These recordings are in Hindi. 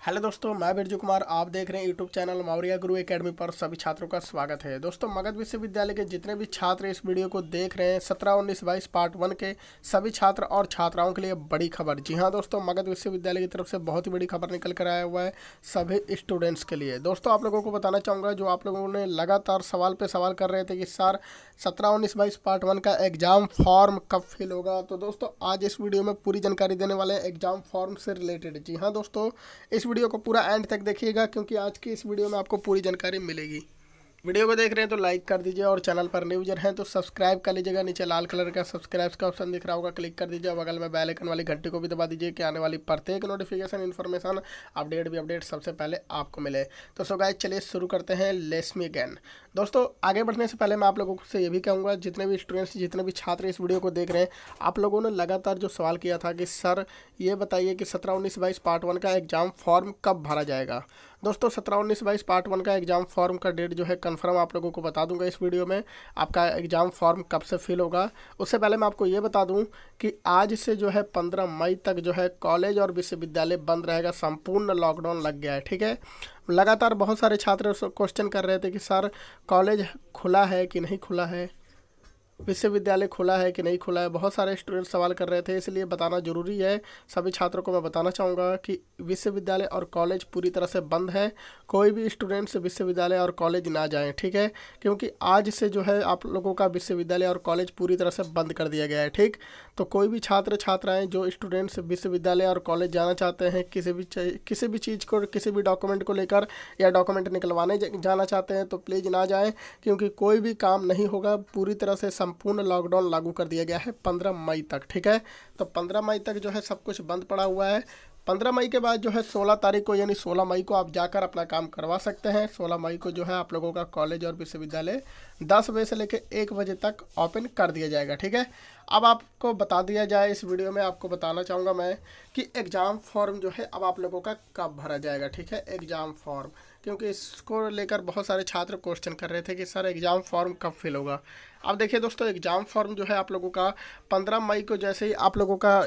हेलो दोस्तों, मैं बिरजू कुमार। आप देख रहे हैं यूट्यूब चैनल मौर्या गुरु एकेडमी पर सभी छात्रों का स्वागत है। दोस्तों, मगध विश्वविद्यालय के जितने भी छात्र इस वीडियो को देख रहे हैं, सत्रह, उन्नीस, बाईस, पार्ट वन के सभी छात्र और छात्राओं के लिए बड़ी खबर। जी हाँ दोस्तों, मगध विश्वविद्यालय की तरफ़ से बहुत ही बड़ी खबर निकल कर आया हुआ है सभी स्टूडेंट्स के लिए। दोस्तों, आप लोगों को बताना चाहूँगा, जो आप लोगों ने लगातार सवाल पर सवाल कर रहे थे कि सर, सत्रह, उन्नीस, बाईस, पार्ट वन का एग्ज़ाम फॉर्म कब फिल होगा? तो दोस्तों, आज इस वीडियो में पूरी जानकारी देने वाले हैं एग्ज़ाम फॉर्म से रिलेटेड। जी हाँ दोस्तों, इस वीडियो को पूरा एंड तक देखिएगा, क्योंकि आज की इस वीडियो में आपको पूरी जानकारी मिलेगी। वीडियो को देख रहे हैं तो लाइक कर दीजिए और चैनल पर न्यू यूज़र हैं तो सब्सक्राइब कर लीजिएगा। नीचे लाल कलर का सब्सक्राइब का ऑप्शन दिख रहा होगा क्लिक कर दीजिए बगल में बेल आइकन वाली घंटी को भी दबा दीजिए कि आने वाली प्रत्येक नोटिफिकेशन इन्फॉर्मेशन अपडेट भी अपडेट सबसे पहले आपको मिले। तो सो गाइज़ चलिए शुरू करते हैं। लेसमी गैन दोस्तों, आगे बढ़ने से पहले मैं आप लोगों से ये भी कहूँगा, जितने भी स्टूडेंट्स जितने भी छात्र इस वीडियो को देख रहे हैं, आप लोगों ने लगातार जो सवाल किया था कि, सर, ये बताइए कि सत्रह, उन्नीस, बाईस पार्ट वन का एग्ज़ाम फॉर्म कब भरा जाएगा? दोस्तों सत्रह उन्नीस बाईस पार्ट वन का एग्ज़ाम फॉर्म का डेट जो है कन्फर्म आप लोगों को बता दूँगा इस वीडियो में। आपका एग्ज़ाम फॉर्म कब से फिल होगा? उससे पहले मैं आपको ये बता दूँ कि आज से जो है पंद्रह मई तक जो है कॉलेज और विश्वविद्यालय बंद रहेगा, संपूर्ण लॉकडाउन लग गया है, ठीक है? लगातार बहुत सारे छात्र क्वेश्चन कर रहे थे कि, सर कॉलेज खुला है कि नहीं खुला है? विश्वविद्यालय खुला है कि नहीं खुला है? बहुत सारे स्टूडेंट सवाल कर रहे थे, इसलिए बताना ज़रूरी है। सभी छात्रों को मैं बताना चाहूँगा कि विश्वविद्यालय और कॉलेज पूरी तरह से बंद है। कोई भी स्टूडेंट्स विश्वविद्यालय और कॉलेज ना जाएँ, ठीक है? क्योंकि आज से जो है आप लोगों का विश्वविद्यालय और कॉलेज पूरी तरह से बंद कर दिया गया है, ठीक? तो कोई भी छात्र छात्राएँ जो स्टूडेंट्स विश्वविद्यालय और कॉलेज जाना चाहते हैं, किसी भी किसी भी चीज़ को, किसी भी डॉक्यूमेंट को लेकर या डॉक्यूमेंट निकलवाने जाना चाहते हैं तो प्लीज़ ना जाएँ, क्योंकि कोई भी काम नहीं होगा। पूरी तरह से संपूर्ण लॉकडाउन लागू कर दिया गया है पंद्रह मई तक, ठीक है? तो पंद्रह मई तक जो है सब कुछ बंद पड़ा हुआ है। पंद्रह मई के बाद जो है सोलह तारीख को, यानी सोलह मई को आप जाकर अपना काम करवा सकते हैं। सोलह मई को जो है आप लोगों का कॉलेज और विश्वविद्यालय दस बजे से लेकर एक बजे तक ओपन कर दिया जाएगा, ठीक है? अब आपको बता दिया जाए, इस वीडियो में आपको बताना चाहूँगा मैं कि एग्ज़ाम फॉर्म जो है अब आप लोगों का कब भरा जाएगा, ठीक है? एग्ज़ाम फॉर्म क्योंकि इसको लेकर बहुत सारे छात्र क्वेश्चन कर रहे थे कि, सर एग्ज़ाम फॉर्म कब फिल होगा? अब देखिए दोस्तों एग्ज़ाम फॉर्म जो है आप लोगों का पंद्रह मई को जैसे ही आप लोगों का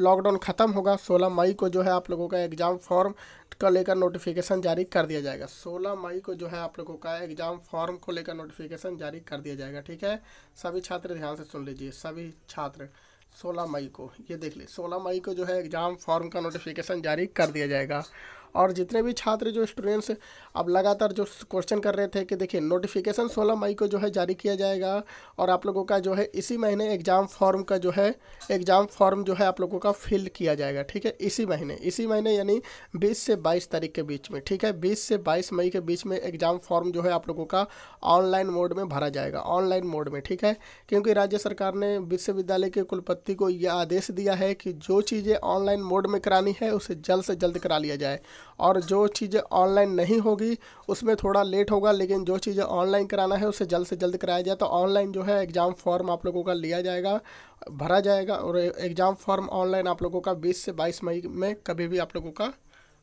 लॉकडाउन ख़त्म होगा, सोलह मई को जो है आप लोगों का एग्ज़ाम फॉर्म का लेकर नोटिफिकेशन जारी कर दिया जाएगा। सोलह मई को जो है आप लोगों का एग्ज़ाम फॉर्म को लेकर नोटिफिकेशन जारी कर दिया जाएगा, ठीक है? सभी छात्र ध्यान से सुन लीजिए, सभी छात्र। सोलह मई को, ये देख ली सोलह मई को जो है एग्ज़ाम फॉर्म का नोटिफिकेशन जारी कर दिया जाएगा। और जितने भी छात्र, जो स्टूडेंट्स अब लगातार जो क्वेश्चन कर रहे थे कि देखिए नोटिफिकेशन 16 मई को जो है जारी किया जाएगा और आप लोगों का जो है इसी महीने एग्ज़ाम फॉर्म का जो है एग्ज़ाम फॉर्म जो है आप लोगों का फिल किया जाएगा, ठीक है? इसी महीने इसी महीने यानी 20 से 22 तारीख के बीच में, ठीक है? 20 से 22 मई के बीच में एग्ज़ाम फॉर्म जो है आप लोगों का ऑनलाइन मोड में भरा जाएगा ऑनलाइन मोड में, ठीक है? क्योंकि राज्य सरकार ने विश्वविद्यालय के कुलपति को यह आदेश दिया है कि जो चीज़ें ऑनलाइन मोड में करानी है, उसे जल्द से जल्द करा लिया जाए। और जो चीज़ें ऑनलाइन नहीं होगी, उसमें थोड़ा लेट होगा, लेकिन जो चीज़ें ऑनलाइन कराना है, उसे जल्द से जल्द कराया जाए तो ऑनलाइन जो है एग्ज़ाम फॉर्म आप लोगों का लिया जाएगा, भरा जाएगा, और एग्ज़ाम फॉर्म ऑनलाइन आप लोगों का 20 से 22 मई में कभी भी आप लोगों का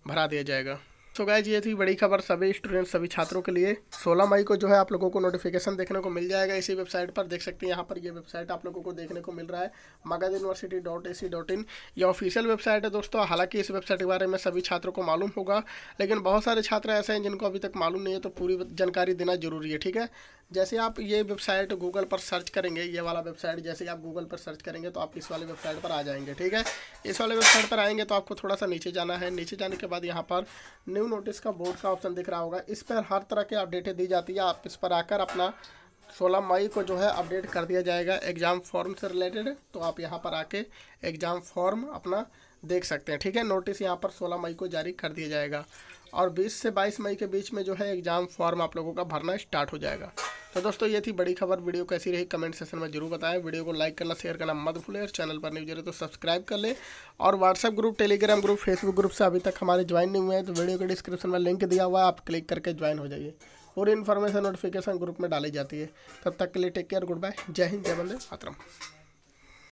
भरा दिया जाएगा। सो गाइज़ ये थी बड़ी खबर सभी स्टूडेंट सभी छात्रों के लिए। 16 मई को जो है आप लोगों को नोटिफिकेशन देखने को मिल जाएगा इसी वेबसाइट पर। देख सकते हैं यहाँ पर ये वेबसाइट आप लोगों को देखने को मिल रहा है Magadh university dot A C dot in ये ऑफिशियल वेबसाइट है दोस्तों, हालाँकि इस वेबसाइट के बारे में सभी छात्रों को मालूम होगा, लेकिन बहुत सारे छात्र ऐसे हैं जिनको अभी तक मालूम नहीं है तो पूरी जानकारी देना ज़रूरी है, ठीक है? जैसे आप ये वेबसाइट गूगल पर सर्च करेंगे, ये वाला वेबसाइट, जैसे आप गूगल पर सर्च करेंगे तो आप इस वाले वेबसाइट पर आ जाएँगे, ठीक है? इस वाले वेबसाइट पर आएँगे तो आपको थोड़ा सा नीचे जाना है। नीचे जाने के बाद यहाँ पर न्यू नोटिस का बोर्ड का ऑप्शन दिख रहा होगा। इस पर हर तरह की अपडेटें दी जाती है। आप इस पर आकर अपना सोलह मई को जो है अपडेट कर दिया जाएगा। एग्ज़ाम फॉर्म से रिलेटेड तो आप यहाँ पर आके एग्ज़ाम फॉर्म अपना देख सकते हैं, ठीक है? नोटिस यहाँ पर 16 मई को जारी कर दिया जाएगा। और 20 से 22 मई के बीच में जो है एग्ज़ाम फॉर्म आप लोगों का भरना स्टार्ट हो जाएगा। तो दोस्तों, ये थी बड़ी खबर। वीडियो कैसी रही, कमेंट सेशन में ज़रूर बताएँ। वीडियो को लाइक करना, शेयर करना मत भूलें और चैनल पर नहीं जुड़े तो सब्सक्राइब कर लें। और WhatsApp group Telegram group Facebook group से अभी तक हमारे ज्वाइन नहीं हुए हैं तो वीडियो के डिस्क्रिप्शन में लिंक दिया हुआ है। आप क्लिक करके ज्वाइन हो जाइए। पूरी इन्फॉर्मेशन नोटिफिकेशन ग्रुप में डाली जाती है। तब तक के लिए टेक केयर गुड बाय जय हिंद, जय बंदे, मातरम।